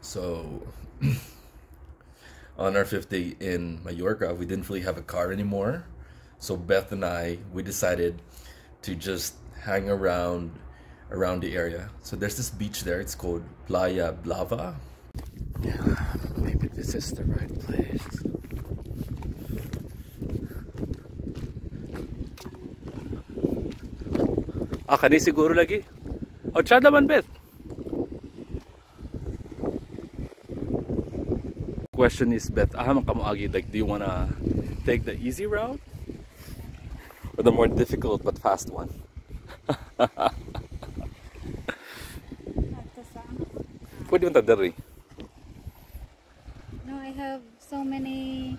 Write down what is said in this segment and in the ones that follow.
So, on our fifth day in Mallorca, we didn't really have a car anymore. So Beth and I, we decided to just hang around around the area. So there's this beach there. It's called Playa Blava. Yeah, maybe this is the right place. Ah, kani siguro lagi. Oh, chat naman, Beth. Question is, Beth, aham ka mo agi, like, do you wanna take the easy route? Or the more difficult but fast one? Pwede mo tadari. No, I have so many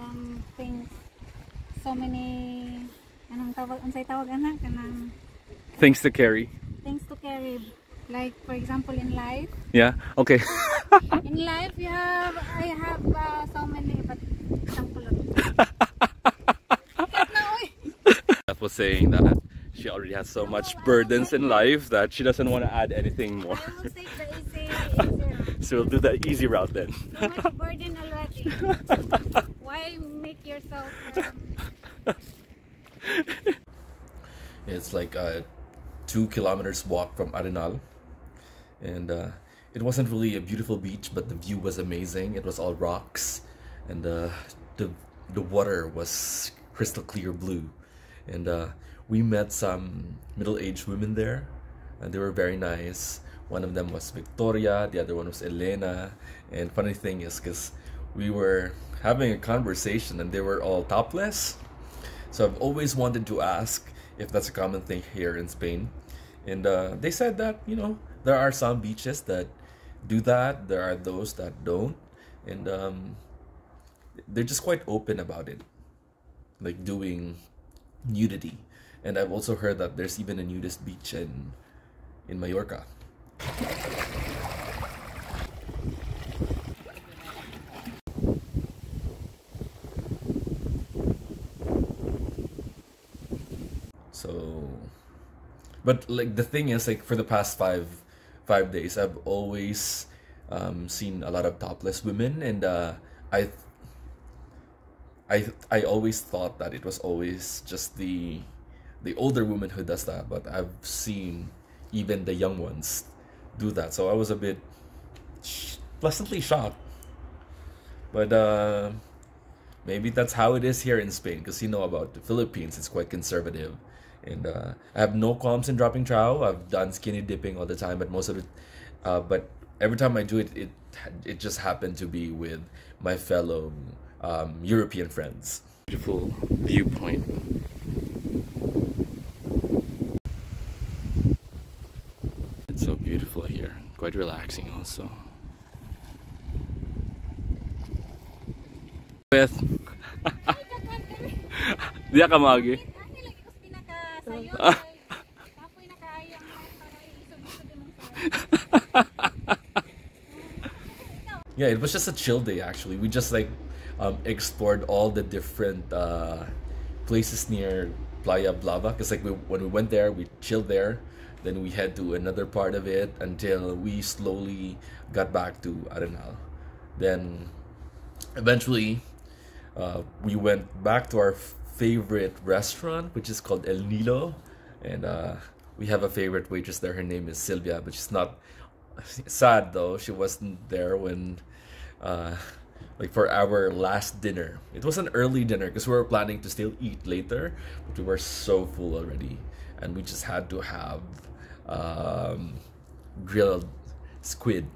um, things. So many anong tawag unsay tawag ana kanang Things to carry. things to carry. Like for example in life, Yeah, okay. in life you have I have uh, so many but example lang. Kat na, oy. Beth was saying that she already has so much burdens in life that she doesn't want to add anything more. I will take the easy, easy. So we'll do the easy route then. So much burden already. Why make yourself um, It's like a two kilometers walk from Arenal. And uh, it wasn't really a beautiful beach, but the view was amazing. It was all rocks, and uh, the the water was crystal clear blue. And uh, we met some middle-aged women there, and they were very nice. One of them was Victoria, the other one was Elena. And funny thing is, because we were having a conversation, and they were all topless. So I've always wanted to ask if that's a common thing here in Spain. And uh, they said that, you know, there are some beaches that do that, there are those that don't. And um, they're just quite open about it, like doing nudity. And I've also heard that there's even a nudist beach in, in Mallorca. So, but like the thing is, like for the past five five days, I've always um, seen a lot of topless women, and uh, I I I always thought that it was always just the the older woman who does that, but I've seen even the young ones do that. So I was a bit pleasantly shocked. But uh, maybe that's how it is here in Spain because you know about the Philippines, it's quite conservative. And uh, I have no qualms in dropping trow. I've done skinny dipping all the time, but most of it, uh, but every time I do it, it it just happened to be with my fellow um, European friends. Beautiful viewpoint. It's so beautiful here. Quite relaxing also. Beth. Diya ka magi. Yeah, it was just a chill day actually. We just like um, explored all the different uh, places near Playa Blava because like we, when we went there, we chilled there. Then we head to another part of it until we slowly got back to Arenal. Then eventually uh, we went back to our favorite restaurant, which is called El Nilo, and uh, we have a favorite waitress there. Her name is Sylvia, but she's not sad though. She wasn't there when, uh, like for our last dinner. It was an early dinner because we were planning to still eat later, but we were so full already, and we just had to have um, grilled squid.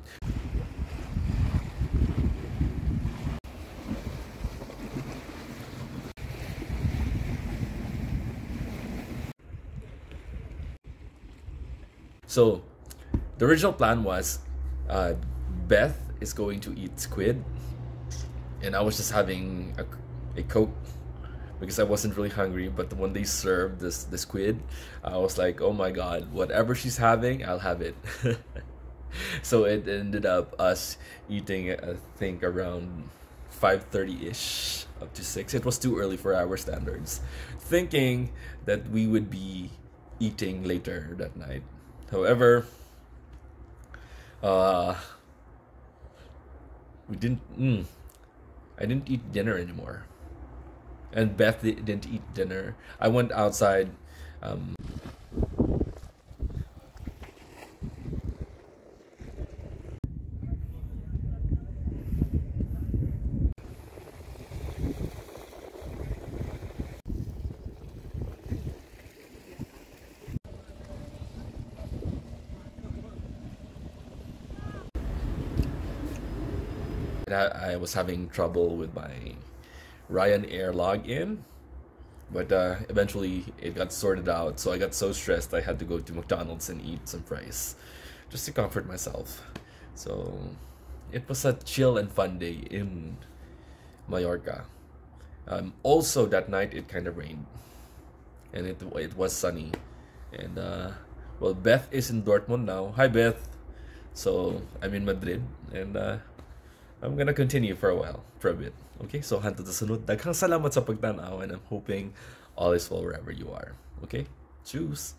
So, the original plan was uh, Beth is going to eat squid, and I was just having a, a coke because I wasn't really hungry. But when they served this the squid, I was like, oh my god, whatever she's having, I'll have it. so it ended up us eating, I think, around five thirty ish up to six. It was too early for our standards, thinking that we would be eating later that night. However, uh, we didn't. Mm, I didn't eat dinner anymore, and Beth didn't eat dinner. I went outside. Um, And I, I was having trouble with my Ryanair login, but uh, eventually it got sorted out. So I got so stressed I had to go to McDonald's and eat some fries, just to comfort myself. So it was a chill and fun day in Mallorca. Um, also that night it kind of rained, and it it was sunny, and uh, well Beth is in Dortmund now. Hi Beth. So I'm in Madrid, and uh, I'm gonna continue for a while, for a bit. Okay, so hantod sa sunod. Daghang salamat sa pagtanaw and I'm hoping all is well wherever you are. Okay? Choose.